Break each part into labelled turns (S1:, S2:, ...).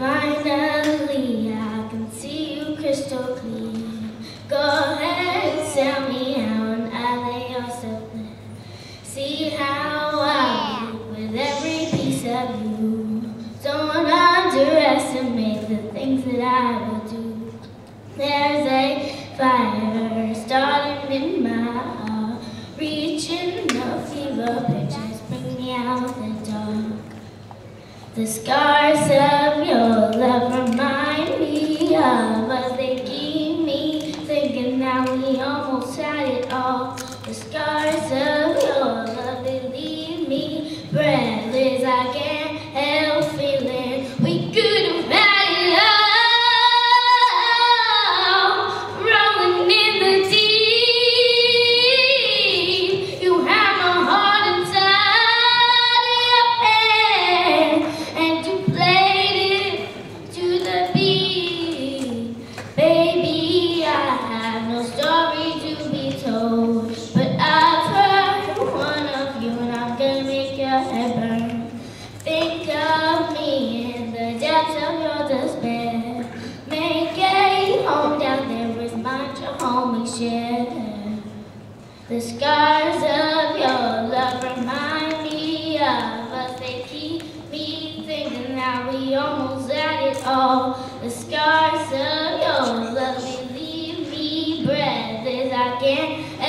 S1: Finally, I can see you crystal clear. Go ahead tell sell me out and I lay yourself there. See how I work with every piece of you. Don't underestimate the things that I will do. There's a fire starting in my heart, reaching the fever pitch. Bring me out the dark. The scars of The scars of your. Make a home down there, remind your home we share. The scars of your love remind me of us. They keep me thinking that we almost had it all. The scars of your love, they leave me breathless. I can't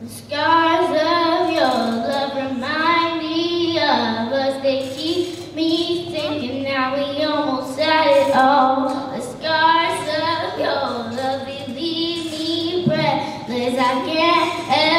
S1: The scars of your love remind me of us. They keep me thinking now we almost had it all. The scars of your love leave me breathless. I can't